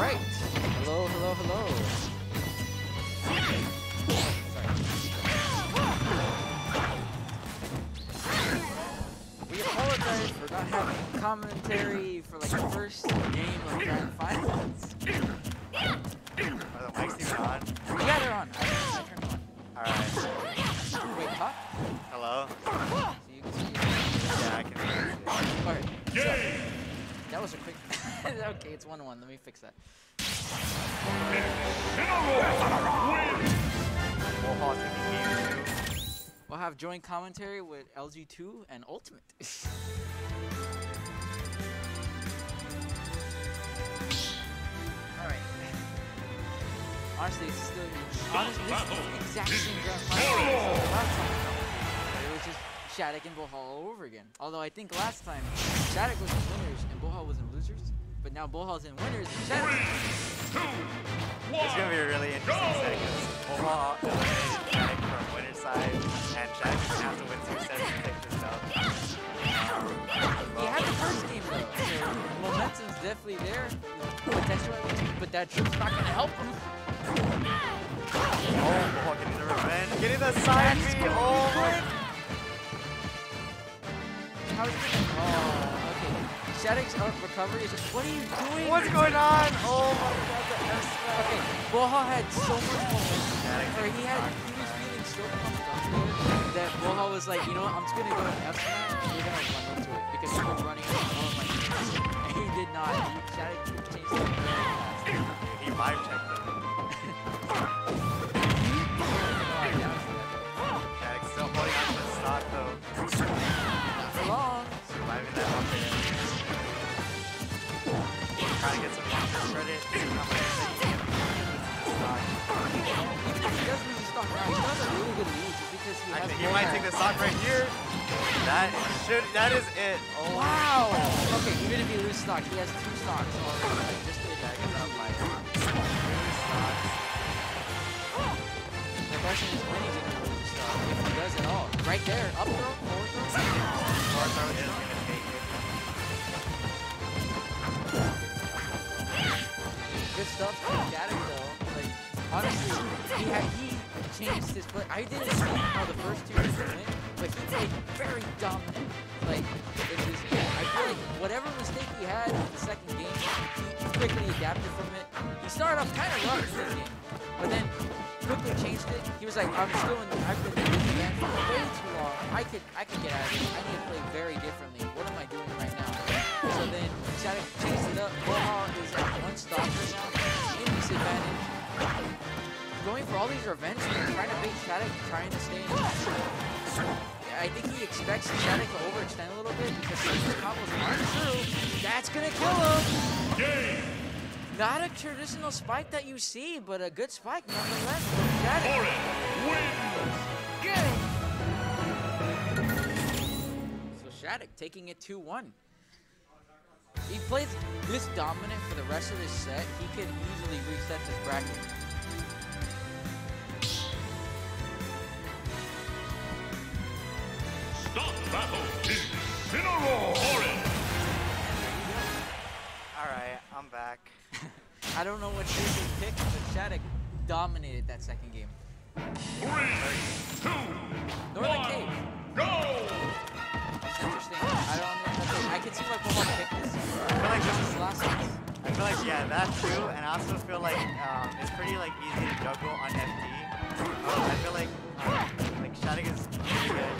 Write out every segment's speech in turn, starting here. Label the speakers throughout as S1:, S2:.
S1: right. Hello, hello, hello. We apologize for not having commentary for like the first game of Grand Finals.
S2: Are the mics even on?
S1: Yeah, they're on. I, I turned them
S2: Alright.
S1: on. Wait, huh?
S2: Hello?
S1: So you can see.
S2: Yeah, I can hear you.
S1: Alright.
S3: Game!
S1: That was a quick. okay, it's 1 1. Let me fix that.
S2: We'll
S1: have joint commentary with LG2 and Ultimate. Alright. Honestly, it's still honestly, the exact same. It was just Shadic and BullHall all over again. Although I think last time Shadic was in winners and BullHall was in losers. But now BullHall's in winners and Shadic.
S3: Three, two, one,
S2: It's gonna be a really interesting
S3: go!
S2: set because Omaha eliminated Jack from winner's side, and Jack is gonna have to win two sets to take this out.
S1: He had the first game though, so momentum's definitely there. Potential, at least, but that trip's not gonna help him.
S2: Oh, Omaha getting the revenge, getting the side
S1: That's
S2: B. Oh my
S1: How's it gonna? Oh, okay. Shadic's recovery is. What are you doing?
S2: What's going on? Oh my god, the F smash.
S1: Okay, Boha had so much momentum. Or he had, he was feeling so pumped up that Boha was like, you know what? I'm just gonna go to F smash. and You're gonna run into it because he was running all of my moves. And he did not. He, Shadic changed it very fast.
S2: He vibe checked him.
S1: just he
S2: I think he might take the stock right here. That should. That is it. Oh
S1: Wow! Okay, even if he loses stock, he has two stocks already. Like, just to
S2: Jack is up by two stocks.
S1: The question is when he's gonna lose stock, if he does at all. Right there, up throw, forward throw.
S2: Forward throw is gonna take it.
S1: Good stuff though. Like, honestly, he had he changed his play. I didn't see how the first two games went, but he played very dominant. Like, game. I feel like whatever mistake he had in the second game, he quickly adapted from it. He started off kind of rough in this game, but then quickly changed it. He was like, I'm still in, I've been in this event for way too long. I could, I could get out of this. I need to play very differently. What am I doing right now? So then Shadic changed it up. Boha is at one stop right now. Going for all these revenge trying to bait Shadic, trying to stay in I think he expects Shadic to overextend a little bit because the combos aren't true. That's gonna kill him.
S3: Game.
S1: Not a traditional spike that you see, but a good spike nonetheless
S3: Shadic. Wins.
S1: So Shadic taking it 2-1. He plays this dominant for the rest of this set, he could easily reset this bracket.
S3: Stop battle. Incineroar. Corrin.
S2: Alright, I'm back.
S1: I don't know what Jason picked, but Shadic dominated that second game.
S3: Three, two,
S1: Northern
S3: one,
S1: Cave.
S3: go.
S1: It's interesting. I don't know. I can see why Boha picked this.
S2: I feel like this is
S1: Last time.
S2: I feel like yeah, that too, and I also feel like um, it's pretty like easy to juggle on FD. Um, I feel like um, like Shadic is pretty good at juggling.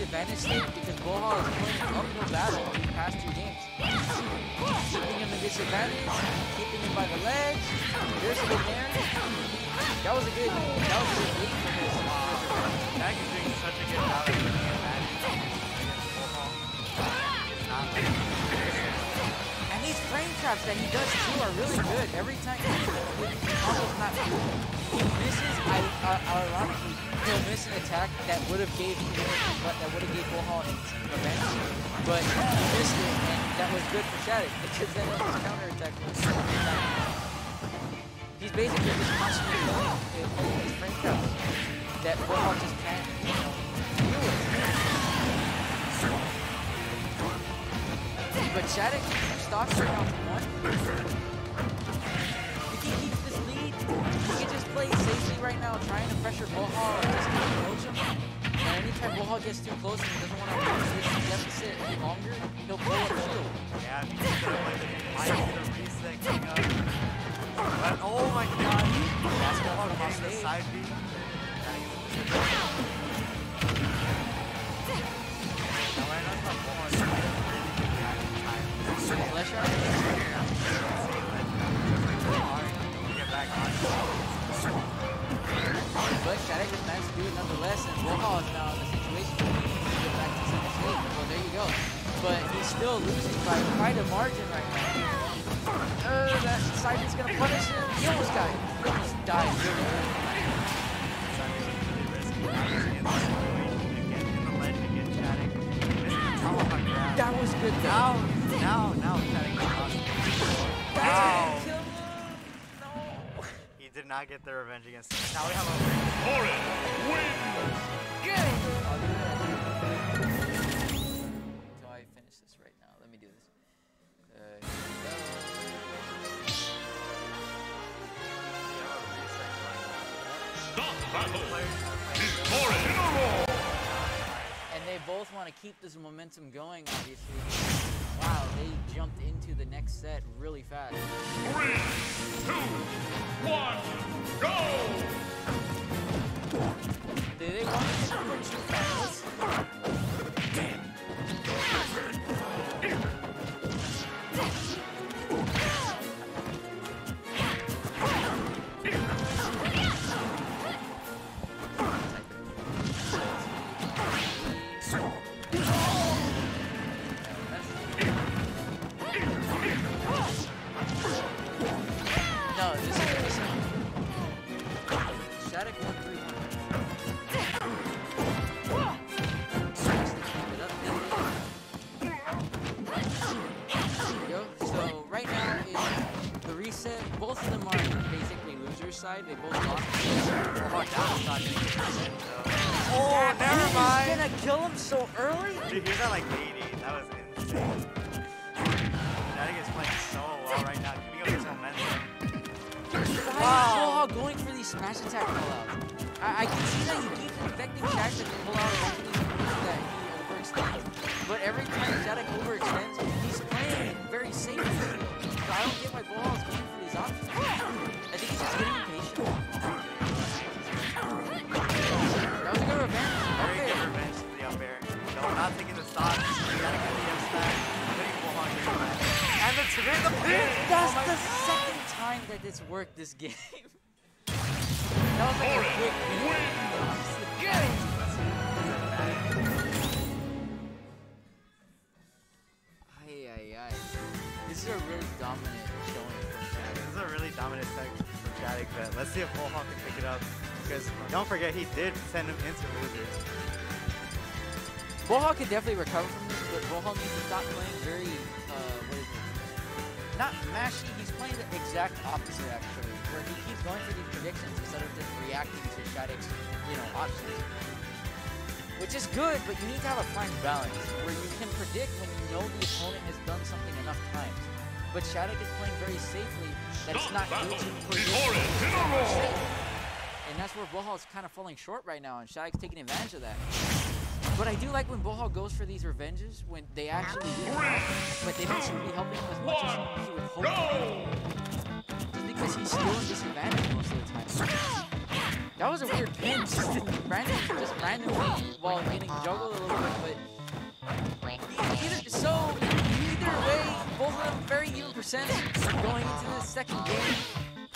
S1: he can keep this advantage state because Boha is playing uphill battle in the past two games. Keeping him in disadvantage, keeping him by the ledge. There's a good there. That was a good, that was a good lead for his. for his advantage.
S2: Jack is doing such a good job at taking advantage against Bohong. It's not like
S1: And these frame traps that he does too are really good. Every time he almost not misses, I uh, ironically he'll miss an attack that would have gave but that would have gave BullHall revenge. But he missed it and that was good for Shadic because then his counter attack was He's basically just constantly pulling these frame traps that BullHall just can't, you know, deal with. But Shadic stocks right to one. He can play safely right now, trying to pressure Boha or just approach him. And anytime Boha gets too close and he doesn't want to lose this deficit any longer, he'll pull up shield.
S2: Yeah, because they're like, I need a reset king up. But, oh my god. That's BullHall getting the side B. not get the revenge against him. Now we have a
S3: Corrin wins.
S1: Until I finish this right now. Let me do this. Uh, here
S3: Stop battle. Incineroar.
S1: we go. And they both want to keep this momentum going, obviously. Wow, they jumped into the next set really fast.
S3: Three, two, one, go.
S1: Did they want to super
S2: he
S1: overextends. But every time Shaq overextends, he's playing very safely. So I don't get why BullHall's going for these options. I think he's just getting impatient. That was a good revenge.
S2: Very
S1: Okay.
S2: good revenge to the up air. No, not taking the stock. Static at the M stack. Wuhan getting. And the two the pin!
S1: That's
S2: Oh my
S1: the second time that it's worked this game. that was like a quick Ay,
S2: Shadic, but let's see if BullHall can pick it up. Because don't forget, he did send him into losers.
S1: BullHall can definitely recover from this, but BullHall needs to stop playing very, uh, what is it? Not mashy, he's playing the exact opposite actually, where he keeps going for these predictions instead of just reacting to Shadic's, you know, options. Which is good, but you need to have a fine balance, where you can predict when you know the opponent has done something enough times. But Shadic is playing very safely that it's not good to predict. And that's where BullHall's kind of falling short right now, and Shadic's taking advantage of that. But I do like when BullHall goes for these revenges when they actually do but they don't seem to be helping him as much as he would hope.
S3: Go!
S1: Just because he's still in disadvantage most of the time. That was a weird pin. Just Brandon just randomly while getting juggled a little bit, but either, so very even percent going into the second game.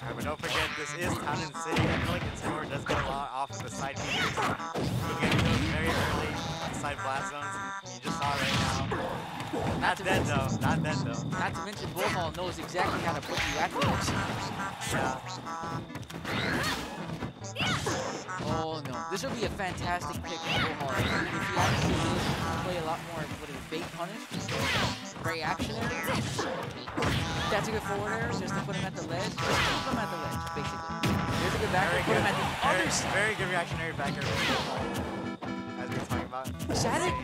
S2: Alright, but don't forget, this is Town and City. I feel like Incineroar does get a lot off of the side beaters. He gets those very early side blast zones. You just saw right now. Not dead though. Not dead though.
S1: Not to mention BullHall knows exactly how to put you at the edge.
S2: Yeah.
S1: Oh no, this would be a fantastic pick for BullHall. If he actually play a lot more, what is it, bait punish? Very actionary. That's a good forward air, just to put him at the ledge. Just keep him at the ledge, basically. Here's a good back
S2: Very
S1: put
S2: good.
S1: him at the
S2: Very,
S1: other side.
S2: very good reactionary back air. As we were talking about.
S1: Shadic,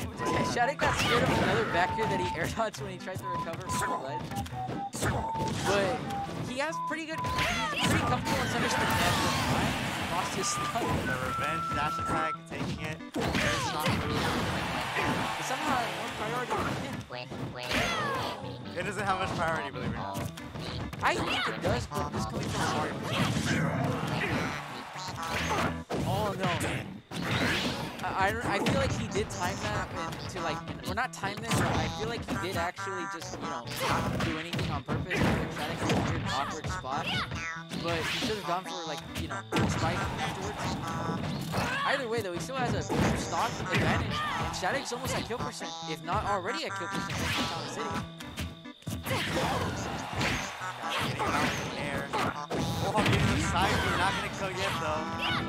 S1: Shadic got scared of another back here that he air dodged when he tried to recover from the ledge. But he has pretty good, pretty comfortable in some extent. Lost his.
S2: The revenge dash attack, taking it. Very strong move.
S1: But somehow more priority.
S2: It doesn't have much priority, believe it or not.
S1: I think it does, but this coming from Mario. Oh no. I, I, feel like he did time that to like, well not time this, but I feel like he did actually just, you know, not do anything on purpose. Get a weird awkward spot. But he should have gone for like, you know, spike afterwards. Either way though, he still has a stock advantage. And Shadic's almost at kill percent, if not already at kill percent in Town City.
S2: In air. Oh, getting the side B. Not gonna kill yet though.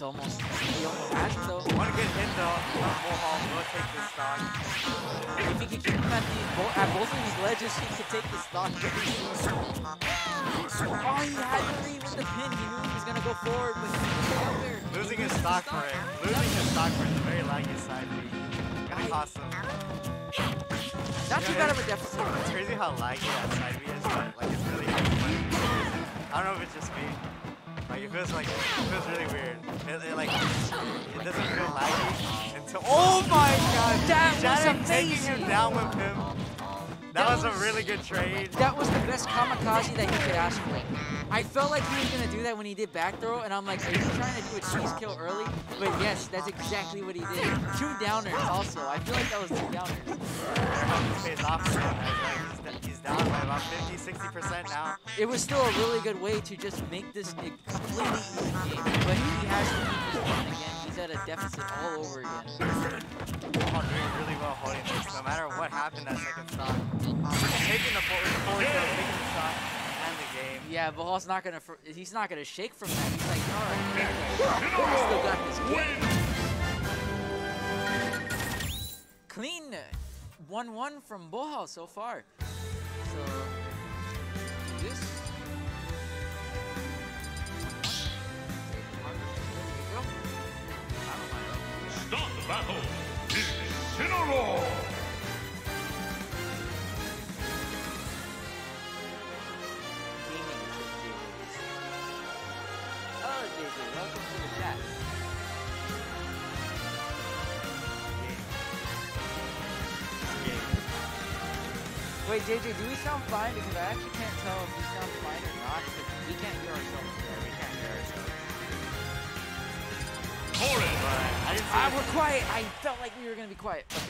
S2: A little bit too far.
S1: It's almost, he almost has it though.
S2: One good hit though. Bullhall will take this stock.
S1: If he could keep him at, the, at both of these ledges, he could take the stock. Oh, he had to leave with the pin. He knew he was going to go forward, but he didn't there.
S2: Losing his stock for it. Losing his stock for it a very laggy side B. Cost him.
S1: Not too bad of a deficit.
S2: It's crazy how laggy that side B is, but like it's really hard. I don't know if it's just me. Like it feels like it feels really weird. It, it like it doesn't feel laggy until Oh my god!
S1: That was
S2: Shannon taking
S1: amazing.
S2: him down with him. That,
S1: That
S2: was,
S1: was-
S2: a really good trade.
S1: That was the best kamikaze that he could ask for. I felt like he was going to do that when he did back throw, and I'm like, are you trying to do a cheese kill early? But yes, that's exactly what he did. Two downers also. I feel like that was two downers.
S2: 60% now.
S1: It was still a really good way to just make this a completely easy game. But he has to keep this going again. He's at a deficit all over again.
S2: Bullhall doing really well holding this, no matter what happened that second stock. Taking the forward, kill, taking the stock, and the game.
S1: Yeah, BullHall's not gonna. He's not gonna shake from that. He's like, all right, I still got this game. Clean, one-one from BullHall so far. So this.
S3: Start the battle! Incineroar!
S1: Wait, JJ, do we sound fine? Because I actually can't tell if we sound fine or not. Because we can't hear ourselves.
S2: Yeah, we can't hear ourselves.
S3: Torrid.
S2: But I didn't see
S1: Ah,
S2: it.
S1: we're quiet. I felt like we were gonna be quiet. Okay.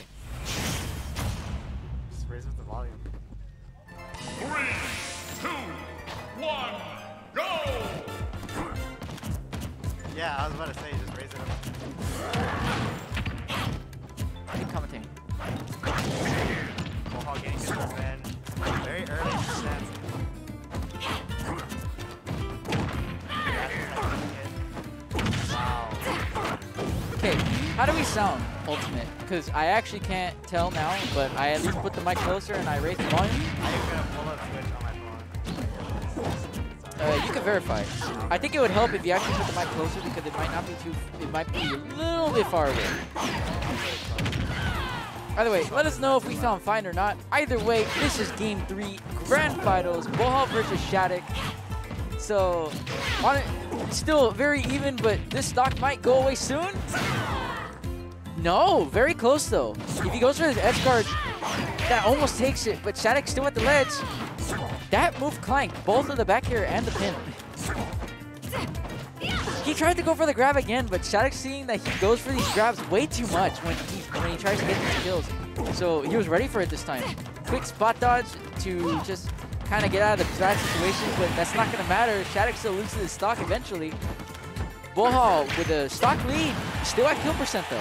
S1: Okay, how do we sound, Ultimate? Because I actually can't tell now, but I at least put the mic closer and I raised the volume.
S2: I am gonna pull up Twitch on my phone.
S1: Uh, you can verify. I think it would help if you actually put the mic closer because it might not be too. It might be a little bit far away. Either way, let us know if we sound fine or not. Either way, this is Game Three, Grand Finals, BullHall versus Shadic. So, on it, still very even, but this stock might go away soon. No, very close though. If he goes for his edge guard, that almost takes it, but Shadic's still at the ledge. That move clanked both of the back air and the pin. He tried to go for the grab again, but Shadic seeing that he goes for these grabs way too much when he when he tries to get these kills. So he was ready for it this time. Quick spot dodge to just kind of get out of the bad situation, but that's not going to matter. Shadic still loses his stock eventually. BullHall with a stock lead, still at kill percent though.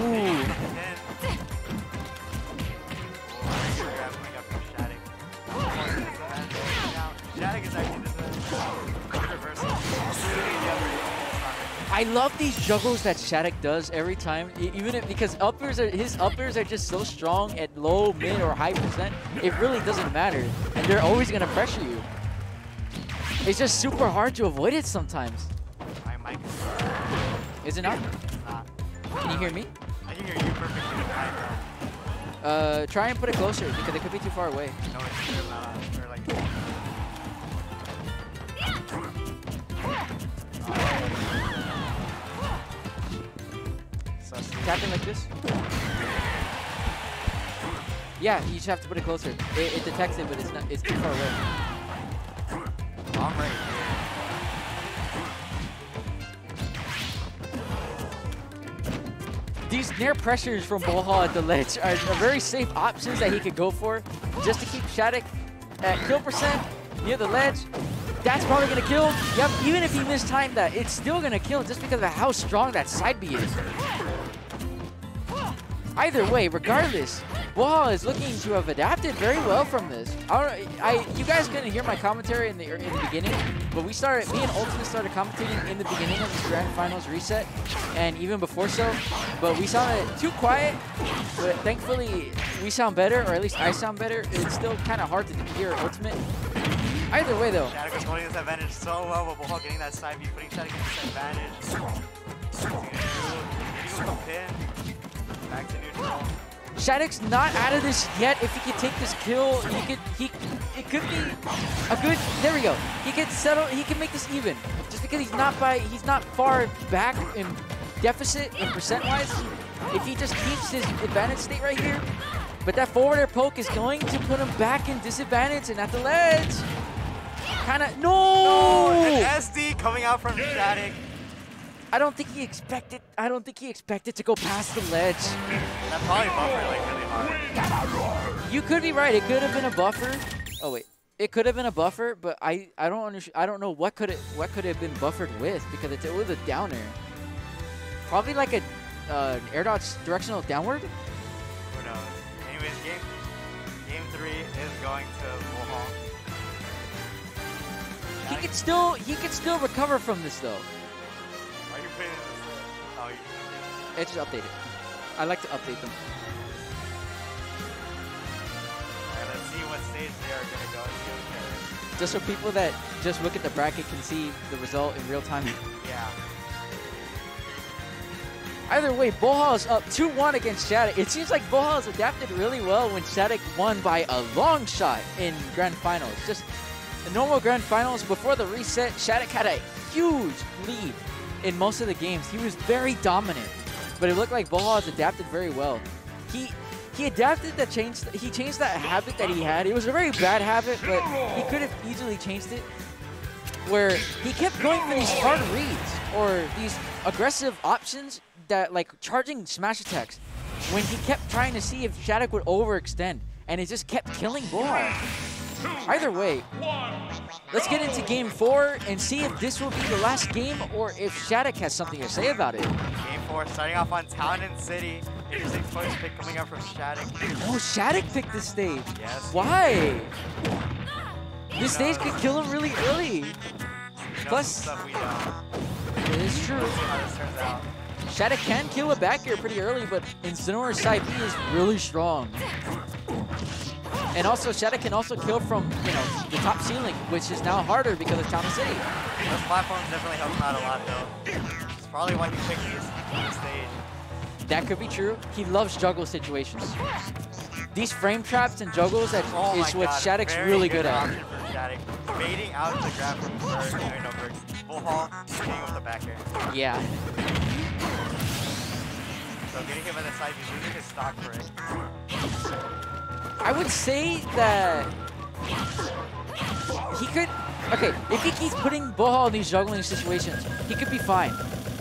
S2: Not
S1: I love these juggles that Shadic does every time, even if, because uppers are his uppers are just so strong at low, mid, or high percent. It really doesn't matter, and they're always gonna pressure you. It's just super hard to avoid it sometimes.
S2: Is
S1: it not?
S2: not.
S1: Can you hear me?
S2: I can hear you perfectly in the background.
S1: Uh, try and put it closer because it could be too far away.
S2: No, it's still not on. Or like, sus.
S1: Tap in like this. Yeah, you just have to put it closer. It, it detects it, but it's not. It's too far away.
S2: I'm right
S1: These near pressures from BullHall at the ledge are, are very safe options that he could go for just to keep Shadic at kill percent near the ledge. That's probably going to kill. Yep, even if he mistimed that, it's still going to kill just because of how strong that side B is. Either way, regardless, BullHall is looking to have adapted very well from this. I don't, I, you guys couldn't hear my commentary in the in the beginning, but we started, me and Ultimate started commentating in the beginning of this grand finals reset, and even before so. But we sounded too quiet. But thankfully, we sound better, or at least I sound better. It's still kind of hard to hear Ultimate. Either way, though,
S2: holding this advantage so well, but BullHall getting that side B, putting this advantage. What's he gonna do? He goes for pin. Back to neutral.
S1: Not out of this yet. If he could take this kill, he could he it could be a good there we go. He could settle he can make this even. Just because he's not by he's not far back in deficit in percent wise. If he just keeps his advantage state right here. But that forward air poke is going to put him back in disadvantage and at the ledge. Kinda no!
S2: An SD coming out from Shadic.
S1: I don't think he expected I don't think he expected to go past the ledge.
S2: That probably buffered like really hard.
S1: You could be right. It could have been a buffer. Oh wait, it could have been a buffer, but I I don't understand. I don't know what could it what could have been buffered with because it's, it was a downer. Probably like a uh, an air dodge directional downward.
S2: Who knows? Anyways, game game three is going to Mohawk.
S1: He could still he could still recover from this though. It's just updated. I like to update them.
S2: Alright, let's see what stage they are gonna go to.
S1: just so people that just look at the bracket can see the result in real time.
S2: Yeah.
S1: Either way, BullHall is up 2-1 against Shadic. It seems like BullHall has adapted really well when Shadic won by a long shot in Grand Finals. Just the normal Grand Finals, before the reset, Shadic had a huge lead in most of the games. He was very dominant, but it looked like BullHall has adapted very well. He he adapted that change. He changed that habit that he had. It was a very bad habit, but he could have easily changed it. Where he kept going for these hard reads or these aggressive options that like charging smash attacks when he kept trying to see if Shadic would overextend and it just kept killing BullHall. Either way, let's get into game four and see if this will be the last game or if Shadic has something to say about it.
S2: Game four, starting off on Town and City. Interesting first pick coming up from Shadic.
S1: Oh, Shadic picked this stage.
S2: Yes.
S1: Why? This stage could kill him really early. Plus-
S2: some stuff we don't.
S1: It is true.
S2: Let's see how this turns out.
S1: Shadic can kill a back air pretty early, but Incineroar's side B is really strong. And also, Shadic can also kill from, you know, the top ceiling, which is now harder because of Town and City.
S2: Those platforms definitely help out a lot, though. It's probably why he picked these on stage.
S1: That could be true. He loves juggle situations. These frame traps and juggles that
S2: Oh
S1: is what
S2: God, Shadic's
S1: really good, at.
S2: for Shadic. Baiting out the grab from Berg, I mean, no, Berg. Bullhall, hitting with the back air.
S1: Yeah.
S2: So getting hit by the side, he's losing his stock for it.
S1: I would say that he could. Okay, if he keeps putting BullHall in these juggling situations, he could be fine.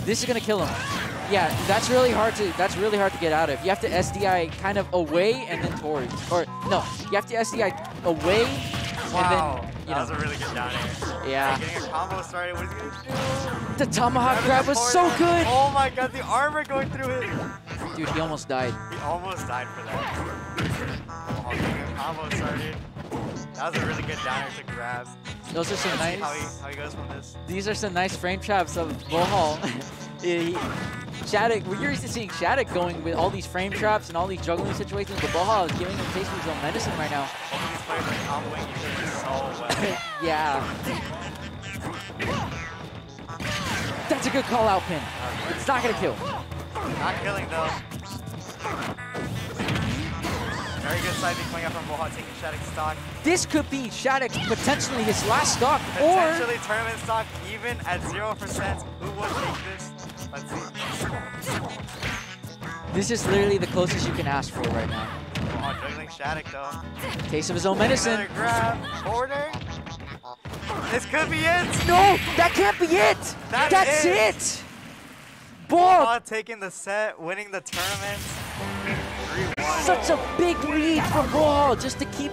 S1: This is gonna kill him. Yeah, that's really hard to that's really hard to get out of. You have to SDI kind of away and then towards, or no, you have to SDI away
S2: Wow,
S1: and then you
S2: that was a really good down air.
S1: Yeah.
S2: Getting a combo started, what is he gonna do?
S1: The tomahawk grab was so good.
S2: Oh my god, the armor going through it.
S1: Dude, he almost died.
S2: He almost died for that. Oh, getting a combo started. That was a really good down air to grab.
S1: Those are some nice.
S2: how he, how he goes from this.
S1: These are some nice frame traps of BullHall. he, Shadic, we're used to seeing Shadic going with all these frame traps and all these juggling situations, but BullHall is giving him a taste of his own medicine right now.
S2: Both of these players are comboing each other so well.
S1: yeah. That's a good call out pin. It's not gonna kill.
S2: Not killing though. Very good side coming up from Boha, taking Shadic's stock.
S1: This could be Shadic potentially his last stock, or
S2: Potentially tournament stock even at 0%. Who would take this?
S1: This is literally the closest you can ask for right now.
S2: Boha juggling Shadic though.
S1: Taste of his own medicine.
S2: Another grab. This could be it.
S1: No, that can't be it.
S2: That's
S1: That's
S2: it.
S1: it. Ball
S2: Boha taking the set, winning the tournament.
S1: Such a big lead for BullHall just to keep